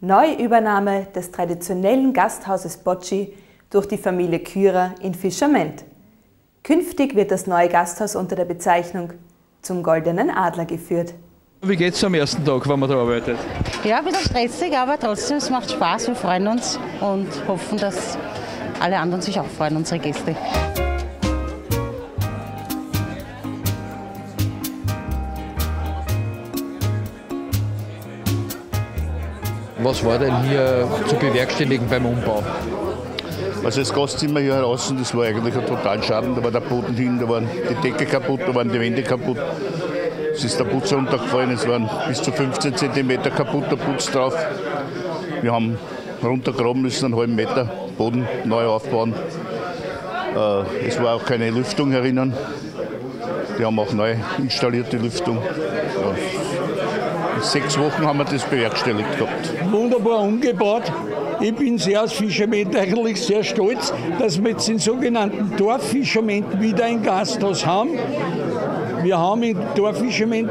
Neuübernahme des traditionellen Gasthauses Bocci durch die Familie Kürer in Fischerment. Künftig wird das neue Gasthaus unter der Bezeichnung zum Goldenen Adler geführt. Wie geht es am ersten Tag, wenn man da arbeitet? Ja, ein bisschen stressig, aber trotzdem, es macht Spaß. Wir freuen uns und hoffen, dass alle anderen sich auch freuen, unsere Gäste. Was war denn hier zu bewerkstelligen beim Umbau? Also das Gastzimmer hier draußen, das war eigentlich ein total Schaden. Da war der Boden hin, da waren die Decke kaputt, da waren die Wände kaputt. Es ist der Putz runtergefallen, es waren bis zu 15 cm kaputter Putz drauf. Wir haben runtergraben müssen, einen halben Meter Boden neu aufbauen. Äh, es war auch keine Lüftung herinnen. Die haben auch neu installiert, die Lüftung. Ja. Sechs Wochen haben wir das bewerkstelligt gehabt. Wunderbar umgebaut. Ich bin sehr als Fischerment eigentlich sehr stolz, dass wir jetzt den sogenannten Dorffischerment wieder ein Gasthaus haben. Wir haben in Dorffischerment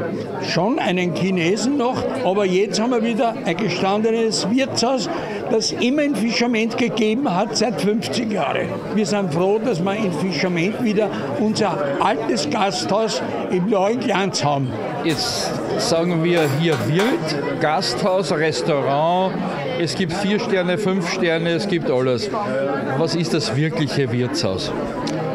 schon einen Chinesen noch, aber jetzt haben wir wieder ein gestandenes Wirtshaus, das immer in Fischerment gegeben hat seit 50 Jahren. Wir sind froh, dass wir in Fischerment wieder unser altes Gasthaus im neuen Glanz haben. Jetzt sagen wir hier Wirt, Gasthaus, Restaurant. Es gibt vier Sterne, fünf Sterne, es gibt alles. Was ist das wirkliche Wirtshaus?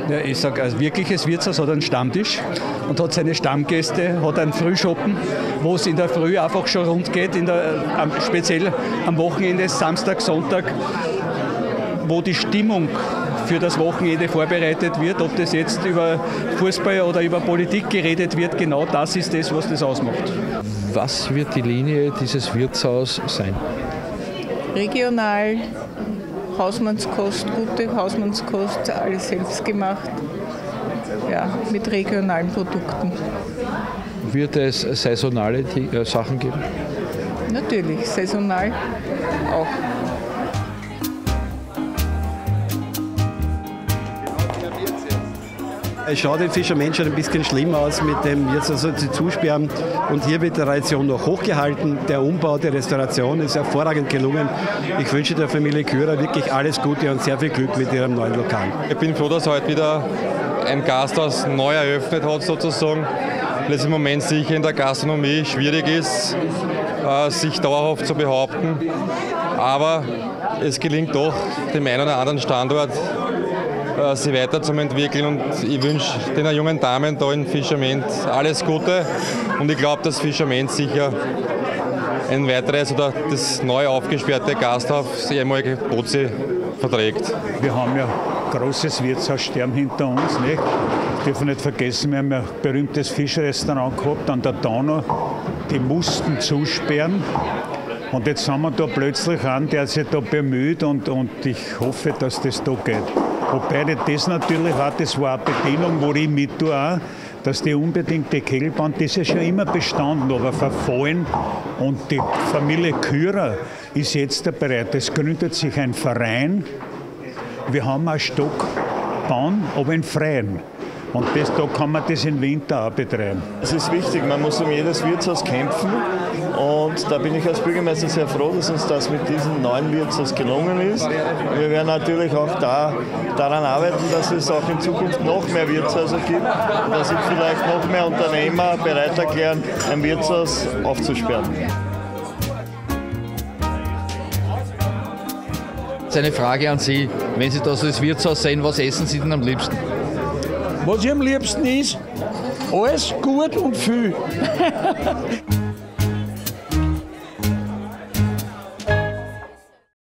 Ja, ich sage, ein wirkliches Wirtshaus hat einen Stammtisch und hat seine Stammgäste, hat einen Frühschoppen, wo es in der Früh einfach schon rund geht, in der, speziell am Wochenende, Samstag, Sonntag, wo die Stimmung für das Wochenende vorbereitet wird. Ob das jetzt über Fußball oder über Politik geredet wird, genau das ist das, was das ausmacht. Was wird die Linie dieses Wirtshaus sein? Regional, Hausmannskost, gute Hausmannskost, alles selbst gemacht. Ja, mit regionalen Produkten. Wird es saisonale Sachen geben? Natürlich, saisonal auch. Es schaut den Fischermensch ein bisschen schlimm aus mit dem jetzt also zu zusperren. Und hier wird die Tradition noch hochgehalten. Der Umbau, die Restauration ist hervorragend gelungen. Ich wünsche der Familie Kürer wirklich alles Gute und sehr viel Glück mit ihrem neuen Lokal. Ich bin froh, dass heute wieder ein Gasthaus neu eröffnet hat sozusagen. Es im Moment sicher in der Gastronomie schwierig ist, äh, sich dauerhaft zu behaupten. Aber es gelingt doch dem einen oder anderen Standort äh, sie weiter zu entwickeln. Und ich wünsche den jungen Damen da in Fischerment alles Gute. Und ich glaube, dass Fischerment sicher ein weiteres oder das neu aufgesperrte Gasthaus, das ehemalige Bozi, verträgt. Wir haben ja großes Wirtshaussterben hinter uns. Nicht? Wir dürfen nicht vergessen, wir haben ein berühmtes Fischrestaurant gehabt an der Donau. Die mussten zusperren. Und jetzt haben wir da plötzlich einen, der sich da bemüht und, und ich hoffe, dass das da geht. Wobei das natürlich auch, das war eine Bedingung, wo ich mit tue auch, dass die unbedingte Kegelbahn, das ist ja schon immer bestanden, aber verfallen. Und die Familie Kürer ist jetzt bereit. Es gründet sich ein Verein. Wir haben eine Stockbahn, aber in Freien. Und das, da kann man das im Winter auch betreiben. Es ist wichtig, man muss um jedes Wirtshaus kämpfen. Und da bin ich als Bürgermeister sehr froh, dass uns das mit diesem neuen Wirtshaus gelungen ist. Wir werden natürlich auch da, daran arbeiten, dass es auch in Zukunft noch mehr Wirtshäuser gibt, dass sich vielleicht noch mehr Unternehmer bereit erklären, ein Wirtshaus aufzusperren. Eine Frage an Sie. Wenn Sie das als Wirtshaus sehen, was essen Sie denn am liebsten? Was ich am liebsten ist, alles gut und viel.